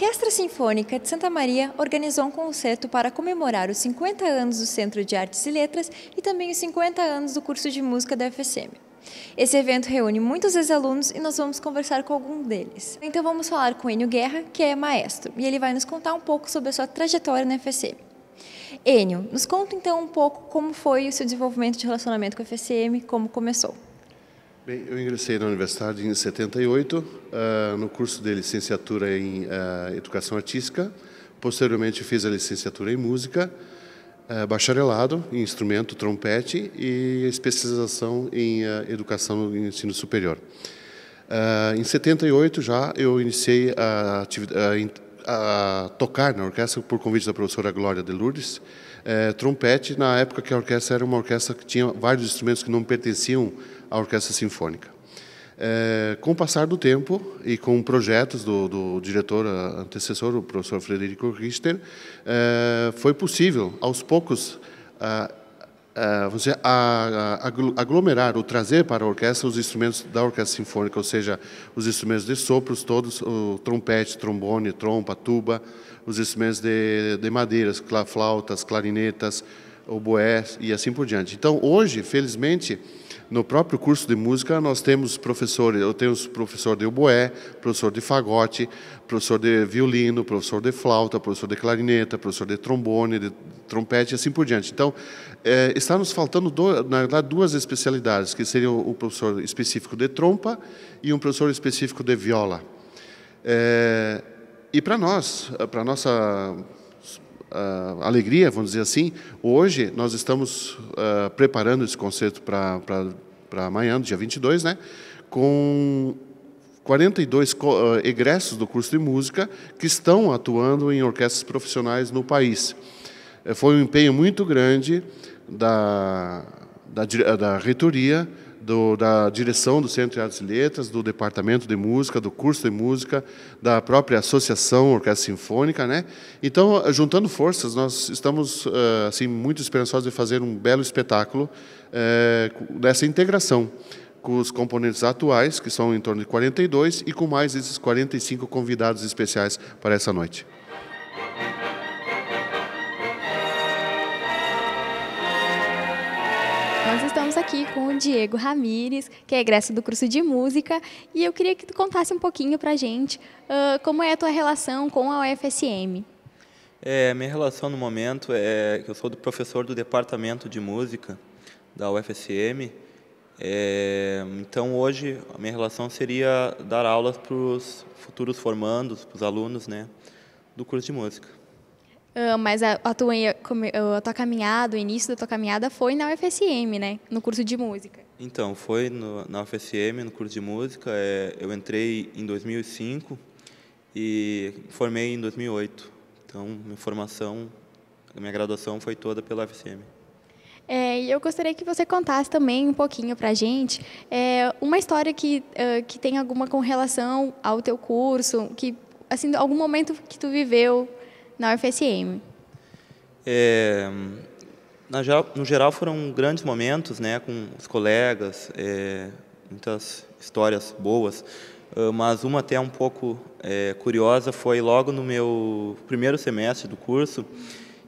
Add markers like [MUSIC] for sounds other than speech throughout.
Orquestra Sinfônica de Santa Maria organizou um concerto para comemorar os 50 anos do Centro de Artes e Letras e também os 50 anos do curso de música da FSM. Esse evento reúne muitos ex-alunos e nós vamos conversar com algum deles. Então vamos falar com Enio Guerra, que é maestro, e ele vai nos contar um pouco sobre a sua trajetória na FSM. Enio, nos conta então um pouco como foi o seu desenvolvimento de relacionamento com a FSM, como começou. Bem, eu ingressei na universidade em 78, uh, no curso de licenciatura em uh, Educação Artística. Posteriormente fiz a licenciatura em Música, uh, bacharelado em Instrumento Trompete e especialização em Educação e Ensino Superior. em 78 já eu iniciei a, a, a, tocar na orquestra por convite da professora Glória de Lourdes, trompete, na época que a orquestra era uma orquestra que tinha vários instrumentos que não pertenciam a Orquestra Sinfônica. É, com o passar do tempo e com projetos do, do diretor antecessor, o professor Frederico Richter, é, foi possível, aos poucos, a, a, dizer, a, aglomerar ou trazer para a orquestra os instrumentos da Orquestra Sinfônica, ou seja, os instrumentos de sopros todos, o trompete, trombone, trompa, tuba, os instrumentos de, de madeiras, flautas, clarinetas, oboés e assim por diante. Então, hoje, felizmente, no próprio curso de música, nós temos professores, eu tenho professor de oboé, professor de fagote, professor de violino, professor de flauta, professor de clarineta, professor de trombone, de trompete e assim por diante. Então, é, está nos faltando, do, na verdade, duas especialidades, que seriam o professor específico de trompa e um professor específico de viola. É, e para nós, para nossa uh, alegria, vamos dizer assim, hoje nós estamos uh, preparando esse concerto para amanhã, dia 22, né, com 42 uh, ah, egressos do curso de música que estão atuando em orquestras profissionais no país. Eh, foi um empenho muito grande da, da, da reitoria do, da direção do Centro de Artes e Letras, do Departamento de Música, do curso de música, da própria Associação Orquestra Sinfônica, né? Então, juntando forças, nós estamos eh, assim muito esperançosos de fazer um belo espetáculo é, dessa integração com os componentes atuais, que são em torno de 42, e com mais esses 45 convidados especiais para essa noite. Aqui com o Diego Ramires, que é egresso do curso de música, e eu queria que tu contasse um pouquinho para a gente uh, como é a tua relação com a UFSM. É, minha relação no momento é que eu sou do professor do departamento de música da UFSM. É, então hoje a minha relação seria dar aulas para os futuros formandos, para os alunos, né, do curso de música. Uh, mas a, a, tua, a tua caminhada, o início da tua caminhada foi na UFSM, né? No curso de música. Então, foi no, na UFSM, no curso de música. É, eu entrei em 2005 e formei em 2008. Então, minha formação, minha graduação foi toda pela UFSM. É, e eu gostaria que você contasse também um pouquinho para a gente é, uma história que, uh, que tem alguma com relação ao teu curso, que assim algum momento que tu viveu na UFSM? É, no geral foram grandes momentos, né, com os colegas, é, muitas histórias boas, ah, mas uma até um pouco é, curiosa foi logo no meu primeiro semestre do curso,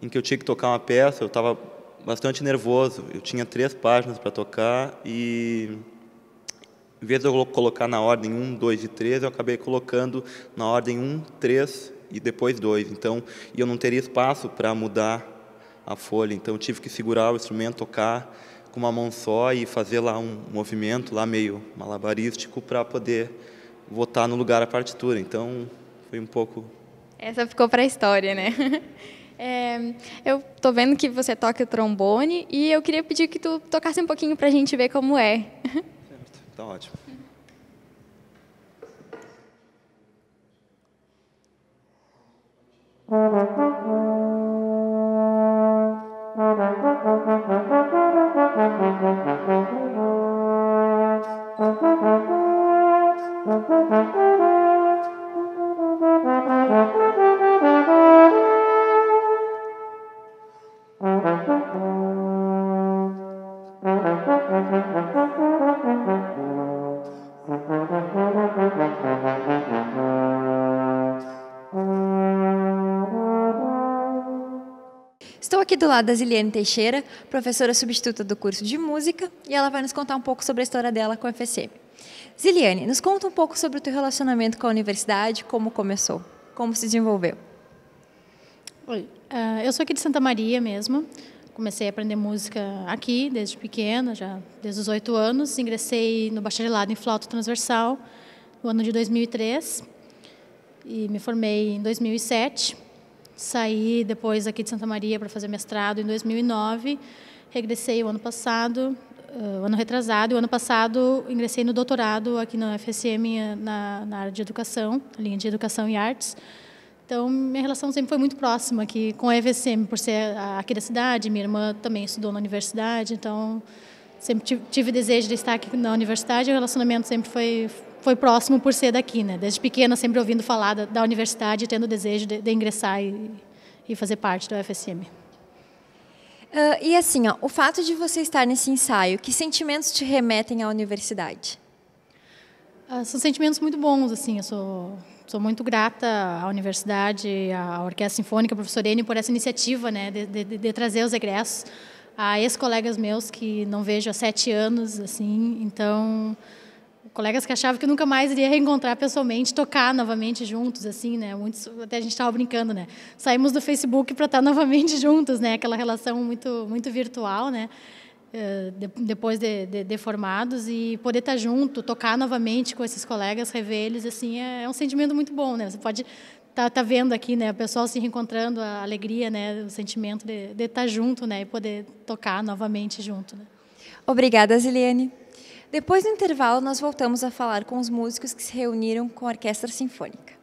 em que eu tinha que tocar uma peça, eu estava bastante nervoso, eu tinha três páginas para tocar e em vez de eu colocar na ordem 1, 2 e 3, eu acabei colocando na ordem 1, 3 e depois dois. Então, e eu não teria espaço para mudar a folha. Então, tive que segurar o instrumento, tocar com uma mão só e fazer lá um movimento lá meio malabarístico para poder botar no lugar a partitura. Então, foi um pouco. Essa ficou para a história, né? [LAUGHS] É, eu estou vendo que você toca trombone e eu queria pedir que tu tocasse um pouquinho para a gente ver como é. [LAUGHS] Certo, tá ótimo. Thank [LAUGHS] you. Estou aqui do lado da Ziliane Teixeira, professora substituta do curso de música, e ela vai nos contar um pouco sobre a história dela com a FSM. Ziliane, nos conta um pouco sobre o teu relacionamento com a universidade, como começou, como se desenvolveu. Oi, uh, eu sou aqui de Santa Maria mesmo. Comecei a aprender música aqui desde pequena, já desde os oito anos. Ingressei no bacharelado em flauta transversal no ano de 2003 e me formei em 2007. Saí depois aqui de Santa Maria para fazer mestrado em 2009. Regressei o ano passado, uh, ano retrasado, e o ano passado ingressei no doutorado aqui na FSM na, na área de educação, a linha de educação e artes. Então, minha relação sempre foi muito próxima aqui com a FSM, por ser aqui da cidade. Minha irmã também estudou na universidade, então sempre tive desejo de estar aqui na universidade. O relacionamento sempre foi foi próximo por ser daqui, né? Desde pequena sempre ouvindo falar da, da universidade, tendo desejo de, de ingressar e, e, fazer parte da UFSM. Uh, e assim, ó, o fato de você estar nesse ensaio, que sentimentos te remetem à universidade? Uh, são sentimentos muito bons, assim. Eu sou sou muito grata à universidade, à Orquestra Sinfônica, ao professor Eni, por essa iniciativa, né, de, de, de trazer os egressos a ex-colegas meus que não vejo há sete anos, assim. Então colegas que achavam que nunca mais iria reencontrar pessoalmente, tocar novamente juntos, assim, né? Muitos, até a gente estava brincando, né? Saímos do Facebook para estar [LAUGHS] novamente juntos, né? Aquela relação muito, muito virtual, né? Eh, depois de, de, de, formados e poder estar junto, tocar novamente com esses colegas, rever eles, assim, é, é um sentimento muito bom, né? Você pode tá, tá vendo aqui, né, o pessoal se reencontrando, a alegria, né, o sentimento de, de estar junto, né, e poder tocar novamente junto. Né? Obrigada, Ziliane. Depois do intervalo, nós voltamos a falar com os músicos que se reuniram com a Orquestra Sinfônica.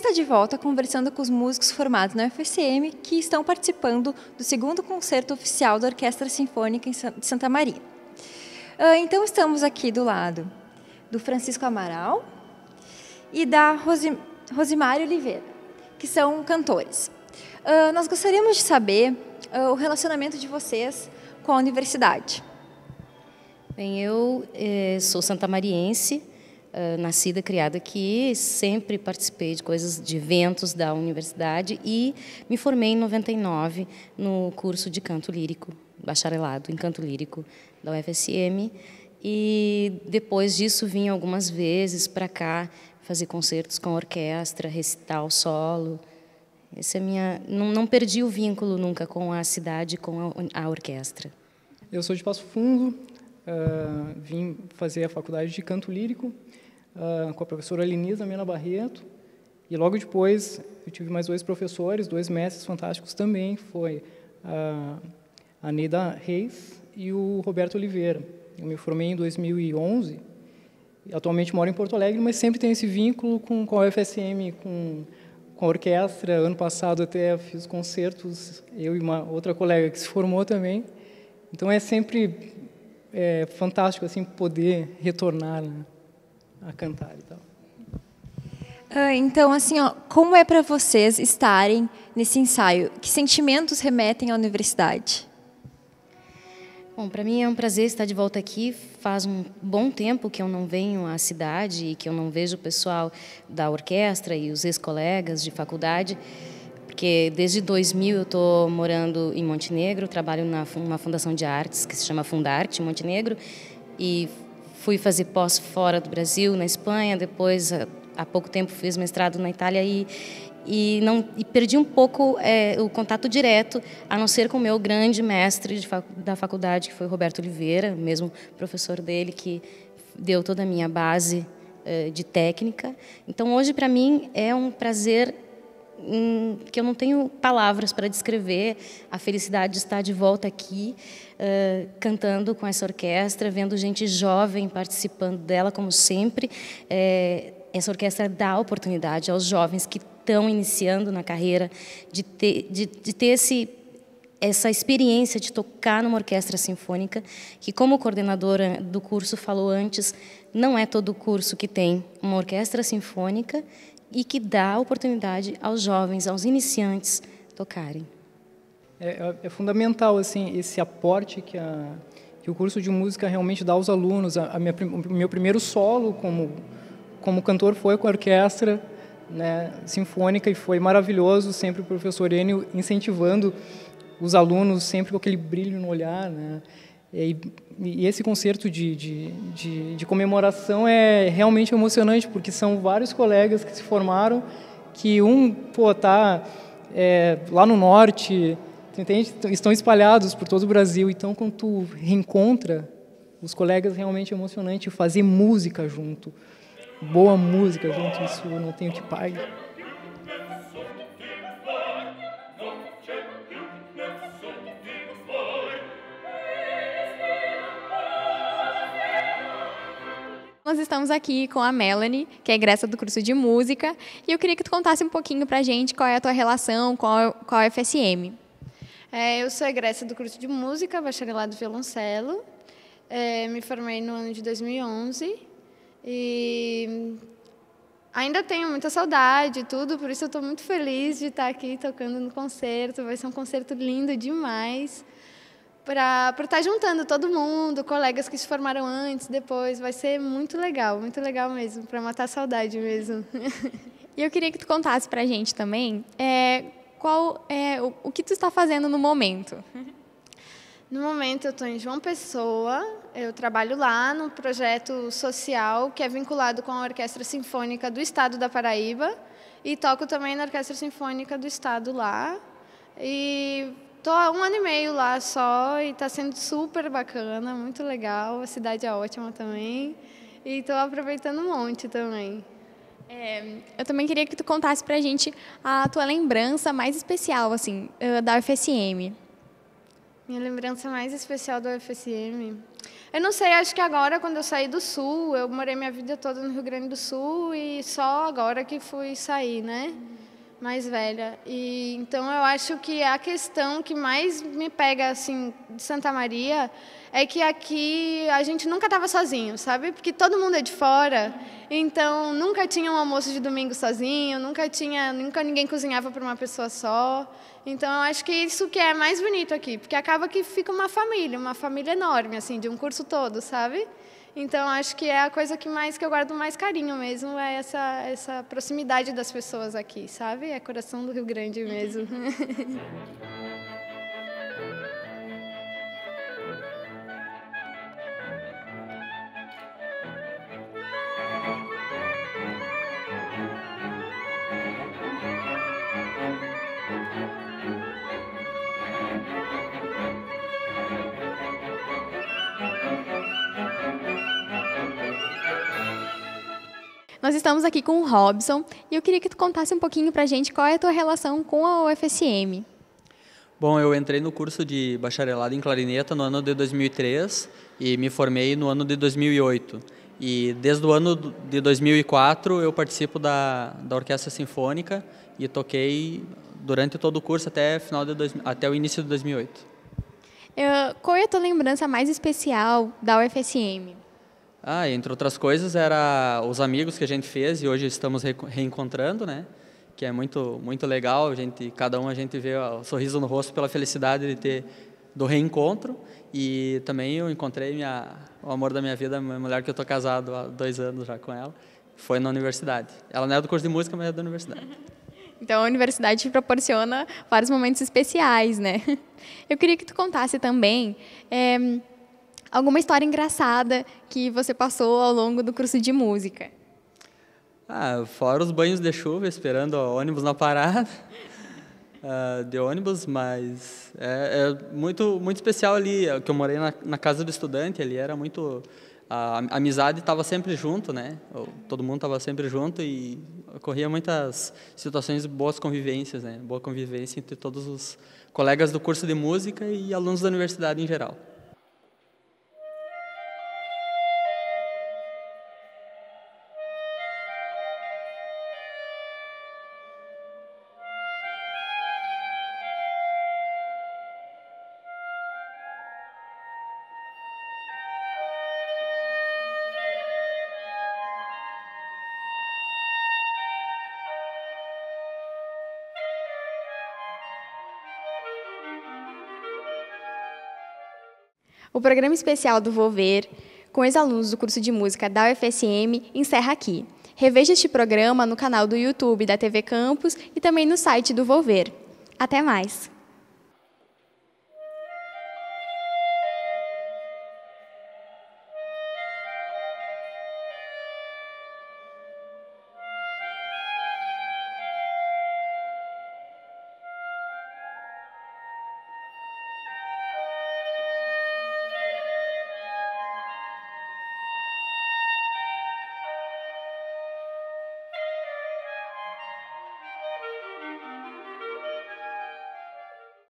Está de volta conversando com os músicos formados na UFSM que estão participando do segundo concerto oficial da Orquestra Sinfônica de Santa Maria. Ah, então, estamos aqui do lado do Francisco Amaral e da Rosi, Rosimário Oliveira, que são cantores. Ah, nós gostaríamos de saber ah, o relacionamento de vocês com a universidade. Bem, eu eh, sou santamariense, Uh, nascida, criada aqui, sempre participei de coisas, de eventos da universidade e me formei em 99 no curso de canto lírico, bacharelado em canto lírico da UFSM. E depois disso vim algumas vezes para cá fazer concertos com orquestra, recital solo. Esse é minha, não, não perdi o vínculo nunca com a cidade, com a, a orquestra. Eu sou de Passo Fundo, uh, vim fazer a faculdade de canto lírico uh, com a professora Lenisa Mena Barreto. E logo depois eu tive mais dois professores, dois mestres fantásticos também, foi a Neida Reis e o Roberto Oliveira. Eu me formei em 2011, atualmente moro em Porto Alegre, mas sempre tenho esse vínculo com, com a UFSM, com, com a orquestra. Ano passado até fiz concertos, eu e uma outra colega que se formou também. Então é sempre é, fantástico assim poder retornar. Né? A cantar e tal. Ah, então, assim, ó, como é para vocês estarem nesse ensaio? Que sentimentos remetem à universidade? Bom, para mim é um prazer estar de volta aqui. Faz um bom tempo que eu não venho à cidade e que eu não vejo o pessoal da orquestra e os ex-colegas de faculdade, porque desde 2000 eu estou morando em Montenegro, trabalho na uma fundação de artes que se chama Fundarte Montenegro e Fui fazer pós fora do Brasil, na Espanha, depois, há pouco tempo, fiz mestrado na Itália e, e, não, e perdi um pouco é, o contato direto, a não ser com o meu grande mestre de, da faculdade, que foi Roberto Oliveira, mesmo professor dele, que deu toda a minha base é, de técnica. Então, hoje, para mim, é um prazer hum, que eu não tenho palavras para descrever a felicidade de estar de volta aqui uh, cantando com essa orquestra, vendo gente jovem participando dela, como sempre. É, essa orquestra dá oportunidade aos jovens que estão iniciando na carreira de ter, de, de ter esse essa experiência de tocar numa orquestra sinfônica, que como coordenadora do curso falou antes, não é todo curso que tem uma orquestra sinfônica e que dá oportunidade aos jovens, aos iniciantes tocarem. É, é, é fundamental assim esse aporte que, a, que o curso de música realmente dá aos alunos. A, a minha, o meu primeiro solo como como cantor foi com a orquestra né, sinfônica e foi maravilhoso, sempre o professor Enio incentivando os alunos sempre com aquele brilho no olhar, né? E, e esse concerto de, de, de, de, comemoração é realmente emocionante, porque são vários colegas que se formaram, que um, pô, tá é, lá no norte, entende? Estão espalhados por todo o Brasil. Então, quando tu reencontra os colegas, realmente é emocionante fazer música junto. Boa música junto, isso não tem o que pague. Nós estamos aqui com a Melanie, que é egressa do curso de música, e eu queria que tu contasse um pouquinho para a gente qual é a tua relação com a, com a FSM. É, eu sou egressa do curso de música, bacharelado violoncelo. É, me formei no ano de 2011 e ainda tenho muita saudade e tudo, por isso eu estou muito feliz de estar aqui tocando no concerto. Vai ser um concerto lindo demais para estar tá juntando todo mundo, colegas que se formaram antes, depois. Vai ser muito legal, muito legal mesmo, para matar a saudade mesmo. [LAUGHS] E eu queria que tu contasse para a gente também é, qual é o, o que tu está fazendo no momento. No momento eu estou em João Pessoa, eu trabalho lá no projeto social que é vinculado com a Orquestra Sinfônica do Estado da Paraíba e toco também na Orquestra Sinfônica do Estado lá. E Estou há um ano e meio lá só e está sendo super bacana, muito legal. A cidade é ótima também. E estou aproveitando um monte também. É, eu também queria que tu contasse para a gente a tua lembrança mais especial assim da UFSM. Minha lembrança mais especial da UFSM? Eu não sei, acho que agora, quando eu saí do Sul, eu morei minha vida toda no Rio Grande do Sul e só agora que fui sair, né? Uhum mais velha. E então eu acho que a questão que mais me pega assim de Santa Maria é que aqui a gente nunca estava sozinho, sabe? Porque todo mundo é de fora. Então nunca tinha um almoço de domingo sozinho, nunca tinha, nunca ninguém cozinhava para uma pessoa só. Então eu acho que isso que é mais bonito aqui, porque acaba que fica uma família, uma família enorme assim, de um curso todo, sabe? Então, acho que é a coisa que mais que eu guardo mais carinho mesmo, é essa, essa proximidade das pessoas aqui, sabe? É coração do Rio Grande mesmo. [LAUGHS] Nós estamos aqui com o Robson e eu queria que tu contasse um pouquinho para a gente qual é a tua relação com a UFSM. Bom, eu entrei no curso de bacharelado em clarineta no ano de 2003 e me formei no ano de 2008. E desde o ano de 2004 eu participo da, da Orquestra Sinfônica e toquei durante todo o curso até, final de dois, até o início de 2008. Eu, qual é a tua lembrança mais especial da UFSM? Ah, entre outras coisas, era os amigos que a gente fez e hoje estamos reencontrando, né? Que é muito muito legal, a gente cada um a gente vê o sorriso no rosto pela felicidade de ter do reencontro e também eu encontrei minha o amor da minha vida, a mulher que eu tô casado há dois anos já com ela, foi na universidade. Ela não é do curso de música, mas é da universidade. [LAUGHS] Então a universidade te proporciona vários momentos especiais, né? [LAUGHS] Eu queria que tu contasse também é, alguma história engraçada que você passou ao longo do curso de música? Ah, fora os banhos de chuva, esperando o ônibus na parada [LAUGHS] uh, de ônibus, mas é, é, muito muito especial ali, é, que eu morei na, na casa do estudante, ali era muito a, a amizade estava sempre junto, né? Todo mundo estava sempre junto e ocorria muitas situações boas convivências, né? Boa convivência entre todos os colegas do curso de música e alunos da universidade em geral. O programa especial do Volver, com ex-alunos do curso de música da UFSM, encerra aqui. Reveja este programa no canal do YouTube da TV Campus e também no site do Volver. Até mais!